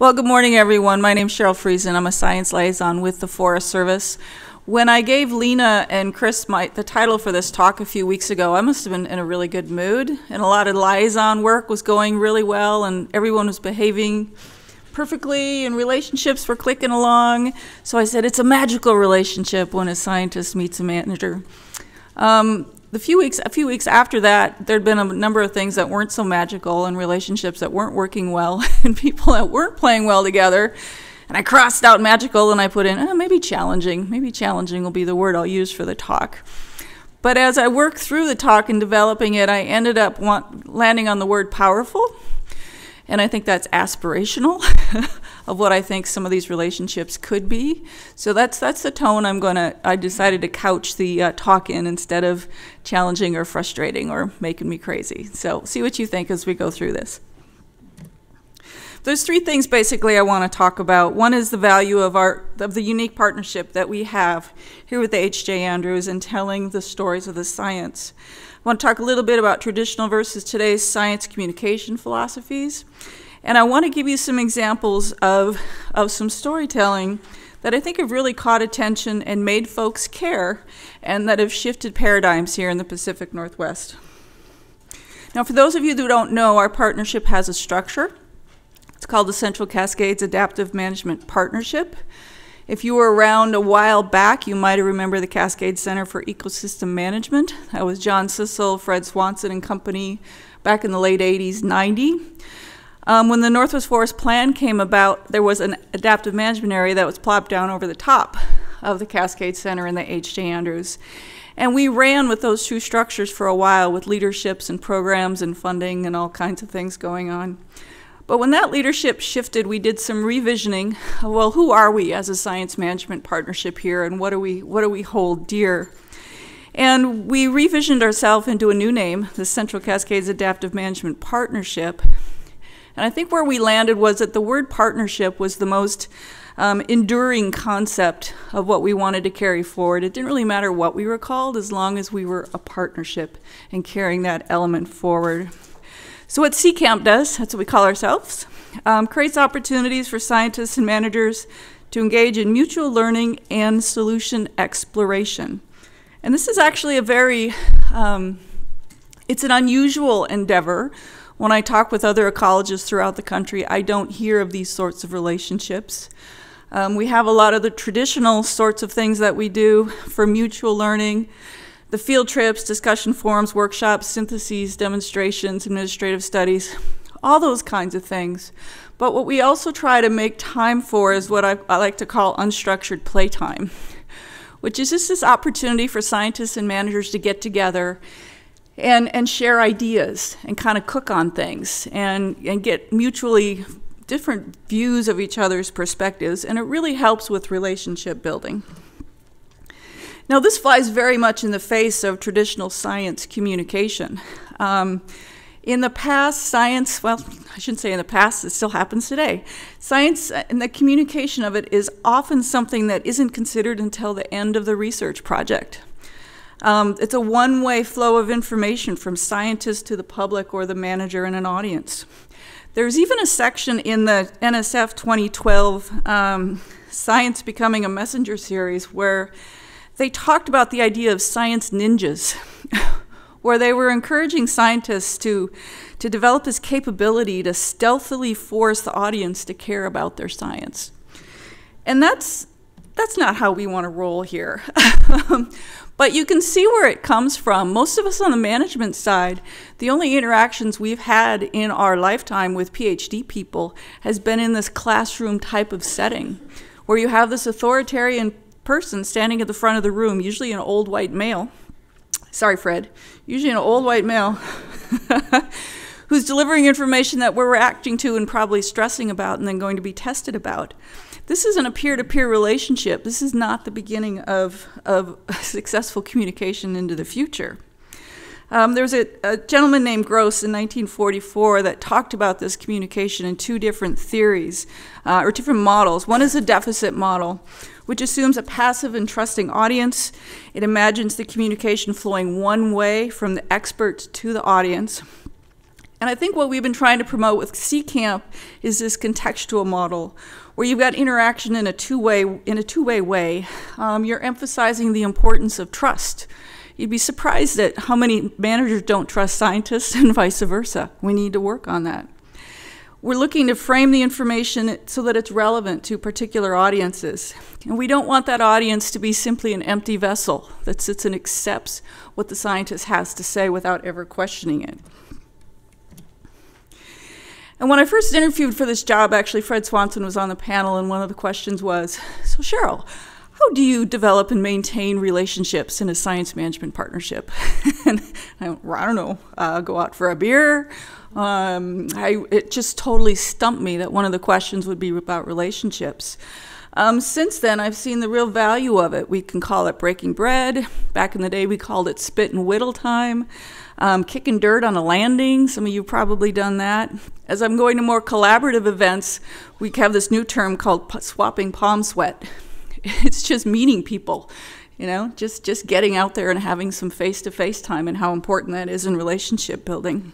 Well, good morning, everyone. My name is Cheryl Friesen. I'm a science liaison with the Forest Service. When I gave Lena and Chris my, the title for this talk a few weeks ago, I must have been in a really good mood, and a lot of liaison work was going really well, and everyone was behaving perfectly, and relationships were clicking along. So I said, it's a magical relationship when a scientist meets a manager. Um, the few weeks, a few weeks after that, there'd been a number of things that weren't so magical and relationships that weren't working well and people that weren't playing well together. And I crossed out magical and I put in, oh, maybe challenging. Maybe challenging will be the word I'll use for the talk. But as I worked through the talk and developing it, I ended up want, landing on the word powerful and I think that's aspirational of what I think some of these relationships could be. So that's that's the tone I'm gonna. I decided to couch the uh, talk in instead of challenging or frustrating or making me crazy. So see what you think as we go through this. There's three things basically I want to talk about. One is the value of our of the unique partnership that we have here with the H.J. Andrews and telling the stories of the science. I want to talk a little bit about traditional versus today's science communication philosophies. And I want to give you some examples of, of some storytelling that I think have really caught attention and made folks care and that have shifted paradigms here in the Pacific Northwest. Now, for those of you who don't know, our partnership has a structure. Called the Central Cascades Adaptive Management Partnership. If you were around a while back, you might remember the Cascade Center for Ecosystem Management. That was John Cissel, Fred Swanson and company back in the late 80s, 90. Um, when the Northwest Forest Plan came about, there was an adaptive management area that was plopped down over the top of the Cascade Center and the H.J. Andrews. And we ran with those two structures for a while with leaderships and programs and funding and all kinds of things going on. But when that leadership shifted, we did some revisioning. Well, who are we as a science management partnership here, and what do we what do we hold dear? And we revisioned ourselves into a new name, the Central Cascades Adaptive Management Partnership. And I think where we landed was that the word partnership was the most um, enduring concept of what we wanted to carry forward. It didn't really matter what we were called as long as we were a partnership and carrying that element forward. So, what CCAMP does, that's what we call ourselves, um, creates opportunities for scientists and managers to engage in mutual learning and solution exploration. And this is actually a very, um, it's an unusual endeavor. When I talk with other ecologists throughout the country, I don't hear of these sorts of relationships. Um, we have a lot of the traditional sorts of things that we do for mutual learning the field trips, discussion forums, workshops, syntheses, demonstrations, administrative studies, all those kinds of things. But what we also try to make time for is what I, I like to call unstructured playtime, which is just this opportunity for scientists and managers to get together and, and share ideas and kind of cook on things and, and get mutually different views of each other's perspectives. And it really helps with relationship building. Now, this flies very much in the face of traditional science communication. Um, in the past, science, well, I shouldn't say in the past, it still happens today. Science and the communication of it is often something that isn't considered until the end of the research project. Um, it's a one way flow of information from scientists to the public or the manager and an audience. There's even a section in the NSF 2012 um, Science Becoming a Messenger series where they talked about the idea of science ninjas, where they were encouraging scientists to, to develop this capability to stealthily force the audience to care about their science. And that's, that's not how we want to roll here. but you can see where it comes from. Most of us on the management side, the only interactions we've had in our lifetime with PhD people has been in this classroom type of setting where you have this authoritarian person standing at the front of the room, usually an old white male. Sorry, Fred. Usually an old white male who's delivering information that we're reacting to and probably stressing about and then going to be tested about. This isn't a peer to peer relationship. This is not the beginning of, of successful communication into the future. Um, there was a, a, gentleman named Gross in 1944 that talked about this communication in two different theories uh, or different models. One is a deficit model, which assumes a passive and trusting audience. It imagines the communication flowing one way from the expert to the audience. And I think what we've been trying to promote with CCAMP is this contextual model where you've got interaction in a two-way in a two-way way. Um, you're emphasizing the importance of trust. You'd be surprised at how many managers don't trust scientists and vice versa. We need to work on that. We're looking to frame the information so that it's relevant to particular audiences. And we don't want that audience to be simply an empty vessel that sits and accepts what the scientist has to say without ever questioning it. And when I first interviewed for this job, actually, Fred Swanson was on the panel, and one of the questions was So, Cheryl, how do you develop and maintain relationships in a science management partnership? and I, I don't know, uh, go out for a beer. Um, I, it just totally stumped me that one of the questions would be about relationships. Um, since then, I've seen the real value of it. We can call it breaking bread. Back in the day, we called it spit and whittle time. Um, kicking dirt on a landing, some of you probably done that. As I'm going to more collaborative events, we have this new term called swapping palm sweat. It's just meeting people, you know, just, just getting out there and having some face to face time and how important that is in relationship building.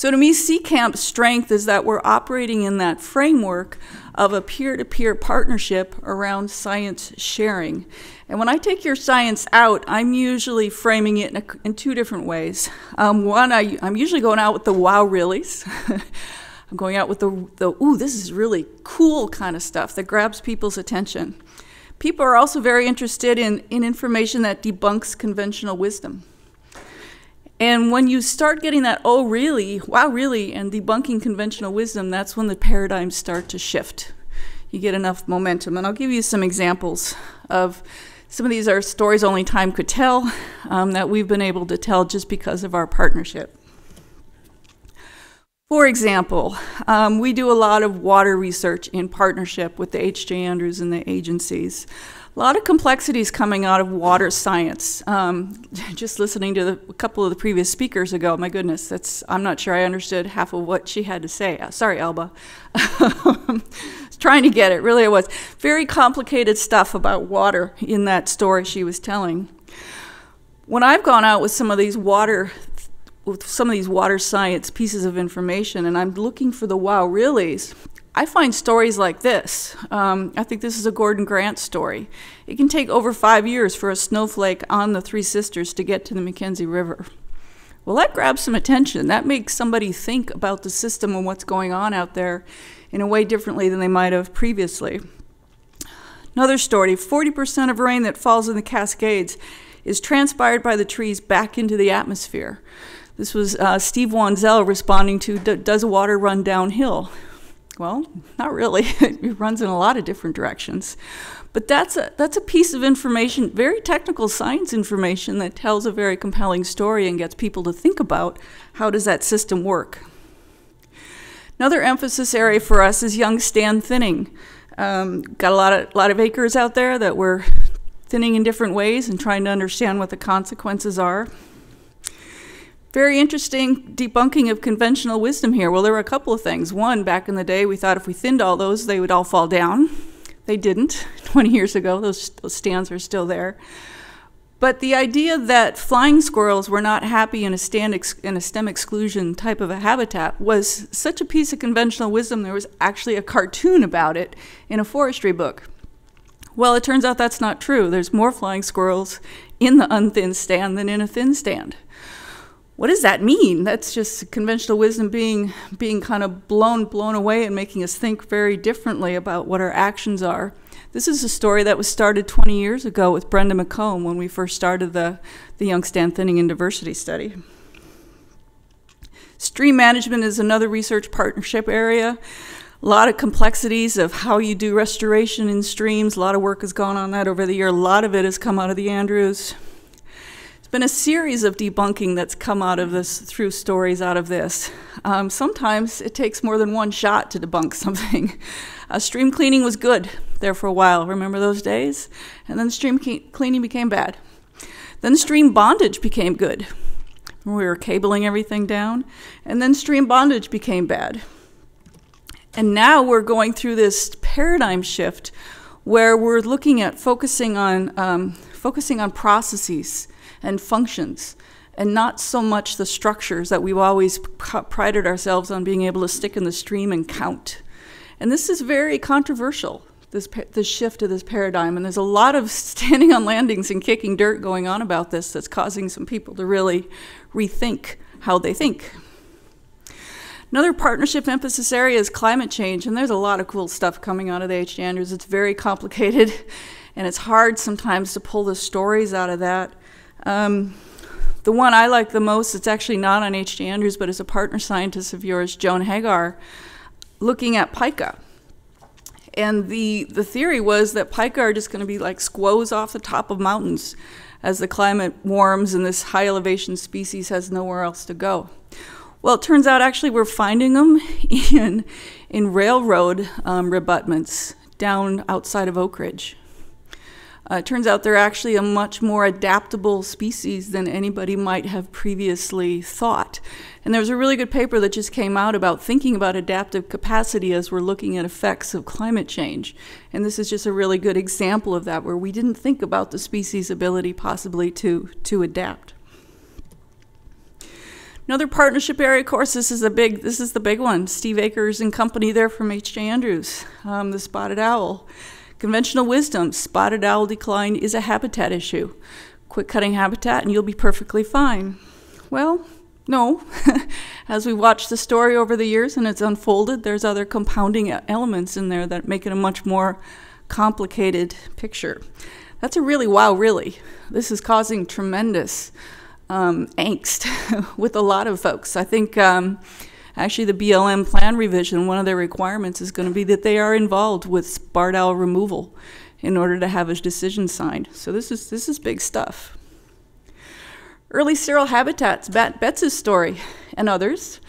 So to me, CCAMP's strength is that we're operating in that framework of a peer-to-peer partnership around science sharing. And when I take your science out, I'm usually framing it in, a, in two different ways. Um, one, I, am usually going out with the wow reallys. I'm going out with the, the, ooh, this is really cool kind of stuff that grabs people's attention. People are also very interested in, in information that debunks conventional wisdom. And when you start getting that, oh, really, wow, really, and debunking conventional wisdom, that's when the paradigms start to shift. You get enough momentum. And I'll give you some examples of some of these are stories only time could tell um, that we've been able to tell just because of our partnership. For example, um, we do a lot of water research in partnership with the H.J. Andrews and the agencies a lot of complexities coming out of water science. Um, just listening to the, a couple of the previous speakers ago, my goodness, that's I'm not sure I understood half of what she had to say. Uh, sorry, Alba. trying to get it, really, it was very complicated stuff about water in that story she was telling. When I've gone out with some of these water with some of these water science pieces of information and I'm looking for the wow reallys, I find stories like this. Um, I think this is a Gordon Grant story. It can take over five years for a snowflake on the Three Sisters to get to the McKenzie River. Well, that grabs some attention. That makes somebody think about the system and what's going on out there in a way differently than they might have previously. Another story 40% of rain that falls in the Cascades is transpired by the trees back into the atmosphere. This was uh, Steve Wondzell responding to Does water run downhill? Well, not really. it runs in a lot of different directions. But that's a, that's a piece of information, very technical science information, that tells a very compelling story and gets people to think about how does that system work. Another emphasis area for us is young stand thinning. Um, got a lot of, lot of acres out there that we're thinning in different ways and trying to understand what the consequences are. Very interesting debunking of conventional wisdom here. Well, there were a couple of things. One, back in the day, we thought if we thinned all those, they would all fall down. They didn't. 20 years ago, those, those stands are still there. But the idea that flying squirrels were not happy in a, stand in a stem exclusion type of a habitat was such a piece of conventional wisdom, there was actually a cartoon about it in a forestry book. Well, it turns out that's not true. There's more flying squirrels in the unthinned stand than in a thin stand what does that mean? That's just conventional wisdom being being kind of blown blown away and making us think very differently about what our actions are. This is a story that was started 20 years ago with Brenda McComb when we first started the, the Young Stand Thinning and Diversity Study. Stream management is another research partnership area. A lot of complexities of how you do restoration in streams. A lot of work has gone on that over the year. A lot of it has come out of the Andrews been a series of debunking that's come out of this through stories out of this. Um, sometimes it takes more than one shot to debunk something. Uh, stream cleaning was good there for a while. Remember those days? And then stream cleaning became bad. Then stream bondage became good. We were cabling everything down. And then stream bondage became bad. And now we're going through this paradigm shift where we're looking at focusing on um, focusing on processes and functions and not so much the structures that we've always prided ourselves on being able to stick in the stream and count. And this is very controversial, this, this shift to this paradigm. And there's a lot of standing on landings and kicking dirt going on about this that's causing some people to really rethink how they think. Another partnership emphasis area is climate change, and there's a lot of cool stuff coming out of the H. Andrews. It's very complicated, and it's hard sometimes to pull the stories out of that. Um, the one I like the most, it's actually not on H.J. Andrews, but is a partner scientist of yours, Joan Hagar, looking at pika. And the, the theory was that pika are just going to be like squoze off the top of mountains as the climate warms and this high elevation species has nowhere else to go. Well, it turns out actually we're finding them in, in railroad um, rebutments down outside of Oakridge. Uh, it turns out they're actually a much more adaptable species than anybody might have previously thought. And there's a really good paper that just came out about thinking about adaptive capacity as we're looking at effects of climate change. And this is just a really good example of that, where we didn't think about the species' ability possibly to, to adapt. Another partnership area, of course, this is a big, this is the big one. Steve Ackers and company there from H.J. Andrews, um, the spotted owl. Conventional wisdom, spotted owl decline is a habitat issue. Quit cutting habitat and you'll be perfectly fine. Well, no. As we watch the story over the years and it's unfolded, there's other compounding elements in there that make it a much more complicated picture. That's a really wow, really. This is causing tremendous um, angst with a lot of folks. I think um, Actually, the BLM plan revision, one of their requirements is going to be that they are involved with barred removal in order to have a decision signed. So this is, this is big stuff. Early seral habitats, Betts' story and others,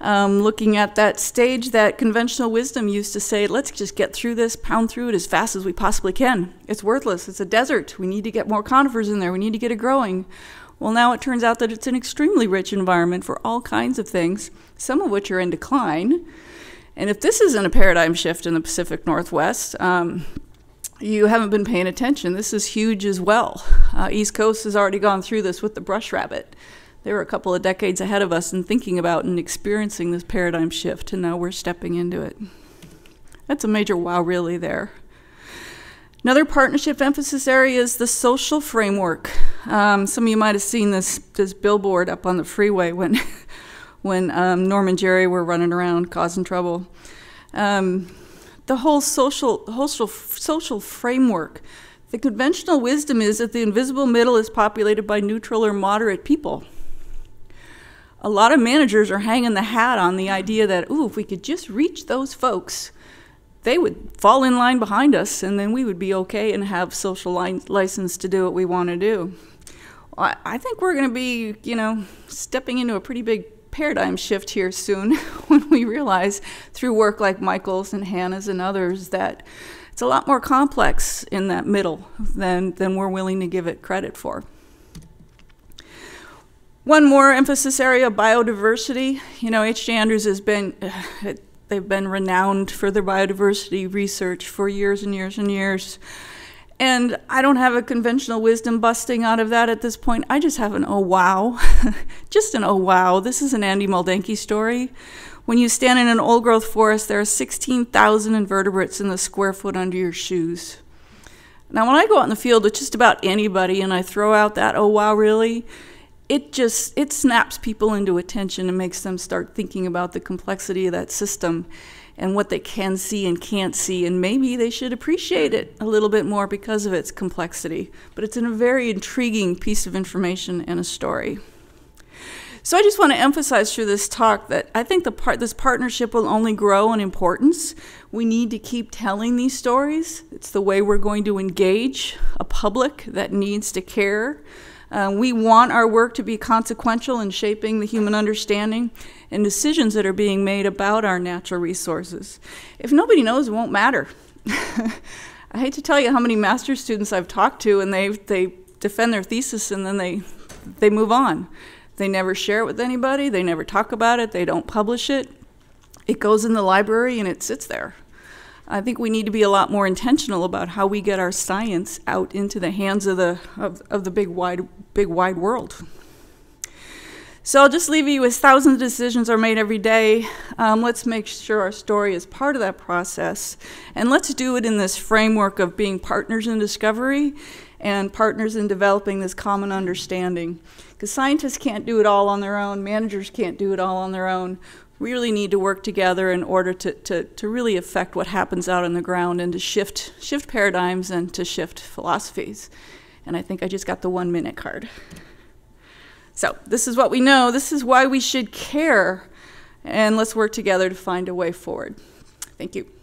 um, looking at that stage that conventional wisdom used to say, let's just get through this, pound through it as fast as we possibly can. It's worthless. It's a desert. We need to get more conifers in there. We need to get it growing. Well, now it turns out that it's an extremely rich environment for all kinds of things, some of which are in decline. And if this isn't a paradigm shift in the Pacific Northwest, um, you haven't been paying attention. This is huge as well. Uh, East Coast has already gone through this with the brush rabbit. They were a couple of decades ahead of us in thinking about and experiencing this paradigm shift, and now we're stepping into it. That's a major wow, really, there. Another partnership emphasis area is the social framework. Um, some of you might have seen this, this billboard up on the freeway when, when um, Norm and Jerry were running around causing trouble. Um, the whole social, social, social framework. The conventional wisdom is that the invisible middle is populated by neutral or moderate people. A lot of managers are hanging the hat on the idea that, ooh, if we could just reach those folks, they would fall in line behind us and then we would be okay and have social li license to do what we want to do. I, I think we're going to be, you know, stepping into a pretty big paradigm shift here soon when we realize through work like Michael's and Hannah's and others that it's a lot more complex in that middle than, than we're willing to give it credit for. One more emphasis area, biodiversity. You know, H.J. Andrews has been, They've been renowned for their biodiversity research for years and years and years. And I don't have a conventional wisdom busting out of that at this point. I just have an oh wow. just an oh wow. This is an Andy Moldenke story. When you stand in an old growth forest, there are 16,000 invertebrates in the square foot under your shoes. Now, when I go out in the field with just about anybody and I throw out that oh wow, really, it just it snaps people into attention and makes them start thinking about the complexity of that system and what they can see and can't see and maybe they should appreciate it a little bit more because of its complexity but it's in a very intriguing piece of information and a story so I just want to emphasize through this talk that I think the part this partnership will only grow in importance. We need to keep telling these stories. It's the way we're going to engage a public that needs to care uh, we want our work to be consequential in shaping the human understanding and decisions that are being made about our natural resources. If nobody knows, it won't matter. I hate to tell you how many master's students I've talked to and they, they defend their thesis and then they, they move on. They never share it with anybody, they never talk about it, they don't publish it. It goes in the library and it sits there. I think we need to be a lot more intentional about how we get our science out into the hands of the of, of the big wide big wide world. So I'll just leave you with thousands of decisions are made every day. Um, let's make sure our story is part of that process. And let's do it in this framework of being partners in discovery and partners in developing this common understanding. Because scientists can't do it all on their own, managers can't do it all on their own. We really need to work together in order to, to, to really affect what happens out on the ground and to shift, shift paradigms and to shift philosophies. And I think I just got the one minute card. So, this is what we know. This is why we should care. And let's work together to find a way forward. Thank you.